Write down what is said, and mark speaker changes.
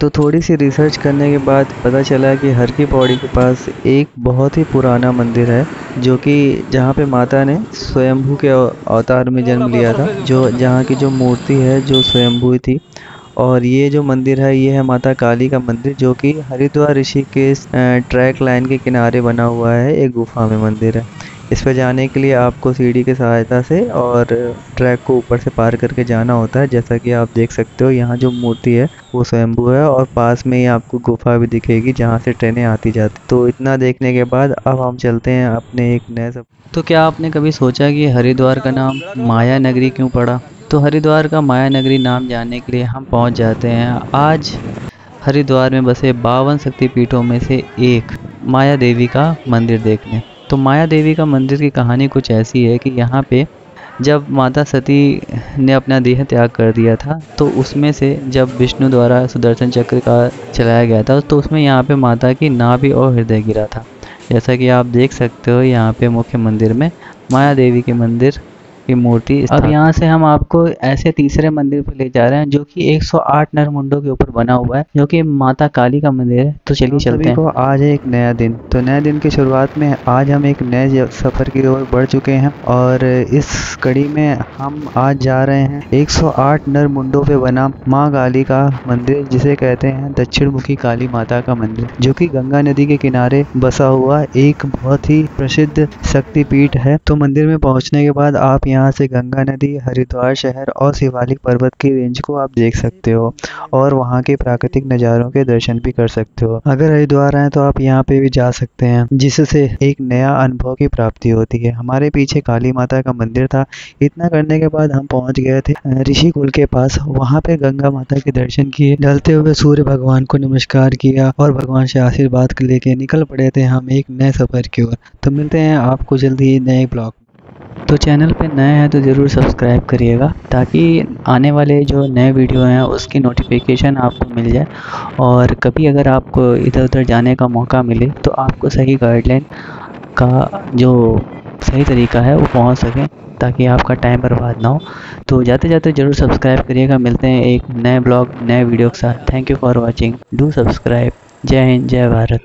Speaker 1: तो थोड़ी सी रिसर्च करने के बाद पता चला कि हर की पौड़ी के पास एक बहुत ही पुराना मंदिर है, जो कि जहाँ पे माता ने स्वयंभू के अवतार में जन्म लिया था, जो जहाँ की जो मूर्ति है, जो स्वयंभू थी। और ये जो मंदिर है, ये है माता काली का मंदिर, जो कि हरिद्वार ऋषि के ट्रैक लाइन के किनारे बना हुआ है, एक गुफा में मंदिर है। इस पर जाने के लिए आपको सीढ़ी की सहायता से और ट्रैक को ऊपर से पार करके जाना होता है। जैसा कि आप देख सकते हो, यहाँ जो मूर्ति है, वो स्वयंभू है और पास में ही आपको गुफा भी दिखेगी जहाँ से ट्रेनें आती जाती तो इतना देखने के बाद अब हम चलते हैं अपने एक नए सब तो क्या आपने कभी सोचा कि हरिद्वार का नाम माया नगरी क्यों पड़ा? तो हरिद्वार का माया नगरी नाम जानने के लिए हम पहुँच जाते हैं। आज हरिद्वार में बसे बावन शक्तिपीठों में से एक माया देवी का मंदिर देखने। तो माया देवी का मंदिर की कहानी कुछ ऐसी है कि यहाँ पे जब माता सती ने अपना देह त्याग कर दिया था तो उसमें से जब विष्णु द्वारा सुदर्शन चक्र का चलाया गया था तो उसमें यहाँ पे माता की नाभि और हृदय गिरा था। जैसा कि आप देख सकते हो, यहाँ पे मुख्य मंदिर में माया देवी के मंदिर की मूर्ति अब यहाँ से हम आपको ऐसे तीसरे मंदिर पर ले जा रहे हैं जो कि 108 नर मुंडों के ऊपर बना हुआ है जो कि माता काली का मंदिर है। तो चलिए चलते हैं। को आज है एक नया दिन। तो नए दिन की शुरुआत में आज हम एक नए सफ़र की ओर बढ़ चुके हैं और इस कड़ी में हम आज जा रहे हैं 108 नर मुंडों पे बना माँ काली का मंदिर जिसे कहते हैं दक्षिण मुखी काली माता का मंदिर जो कि गंगा नदी के किनारे बसा हुआ एक बहुत ही प्रसिद्ध शक्तिपीठ है। तो मंदिर में पहुँचने के बाद आप यहाँ यहाँ से गंगा नदी, हरिद्वार शहर और शिवालिक पर्वत की रेंज को आप देख सकते हो और वहाँ के प्राकृतिक नज़ारों के दर्शन भी कर सकते हो। अगर हरिद्वार आए तो आप यहाँ पे भी जा सकते हैं, जिससे एक नया अनुभव की प्राप्ति होती है। हमारे पीछे काली माता का मंदिर था। इतना करने के बाद हम पहुँच गए थे ऋषि कुल के पास। वहाँ पे गंगा माता के दर्शन किए, ढलते हुए सूर्य भगवान को नमस्कार किया और भगवान से आशीर्वाद लेके निकल पड़े थे हम एक नए सफ़र की ओर। तो मिलते हैं आपको जल्दी नए ब्लॉग तो चैनल पे नए हैं तो ज़रूर सब्सक्राइब करिएगा, ताकि आने वाले जो नए वीडियो हैं, उसकी नोटिफिकेशन आपको मिल जाए। और कभी अगर आपको इधर उधर जाने का मौका मिले तो आपको सही गाइडलाइन का जो सही तरीका है, वो पहुँच सकें, ताकि आपका टाइम बर्बाद ना हो। तो जाते जाते ज़रूर सब्सक्राइब करिएगा। मिलते हैं एक नए ब्लॉग, नए वीडियो के साथ। Thank you for watching do subscribe जय हिंद, जय भारत।